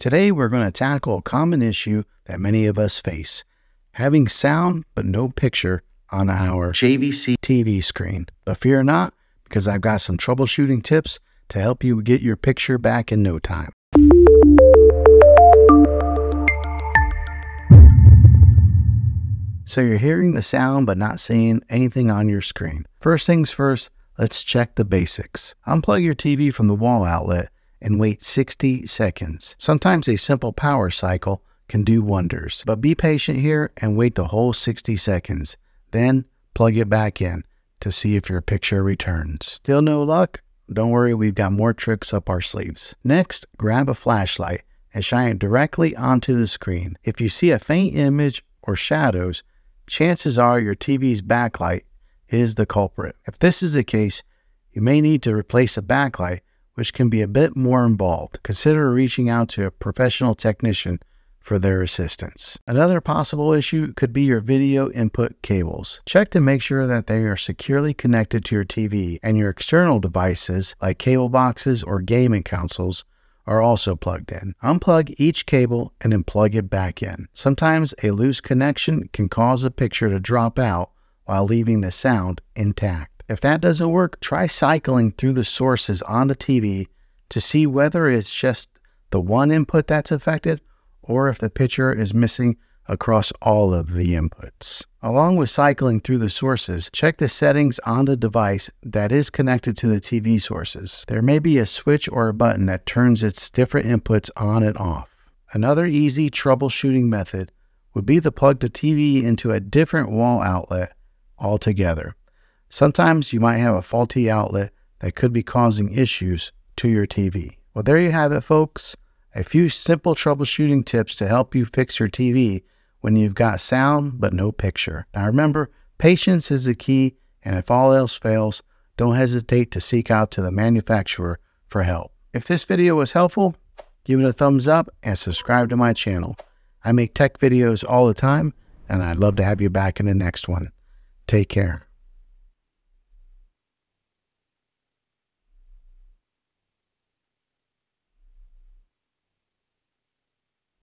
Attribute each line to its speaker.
Speaker 1: Today, we're going to tackle a common issue that many of us face having sound but no picture on our JVC TV screen. But fear not, because I've got some troubleshooting tips to help you get your picture back in no time. So you're hearing the sound but not seeing anything on your screen. First things first, let's check the basics. Unplug your TV from the wall outlet and wait 60 seconds. Sometimes a simple power cycle can do wonders, but be patient here and wait the whole 60 seconds. Then plug it back in to see if your picture returns. Still no luck? Don't worry, we've got more tricks up our sleeves. Next, grab a flashlight and shine it directly onto the screen. If you see a faint image or shadows, chances are your TV's backlight is the culprit. If this is the case, you may need to replace a backlight, which can be a bit more involved. Consider reaching out to a professional technician for their assistance. Another possible issue could be your video input cables. Check to make sure that they are securely connected to your TV and your external devices like cable boxes or gaming consoles are also plugged in. Unplug each cable and then plug it back in. Sometimes a loose connection can cause a picture to drop out while leaving the sound intact. If that doesn't work, try cycling through the sources on the TV to see whether it's just the one input that's affected or if the picture is missing across all of the inputs. Along with cycling through the sources, check the settings on the device that is connected to the TV sources. There may be a switch or a button that turns its different inputs on and off. Another easy troubleshooting method would be to plug the TV into a different wall outlet altogether. Sometimes you might have a faulty outlet that could be causing issues to your TV. Well, there you have it, folks. A few simple troubleshooting tips to help you fix your TV when you've got sound but no picture. Now remember, patience is the key, and if all else fails, don't hesitate to seek out to the manufacturer for help. If this video was helpful, give it a thumbs up and subscribe to my channel. I make tech videos all the time, and I'd love to have you back in the next one. Take care.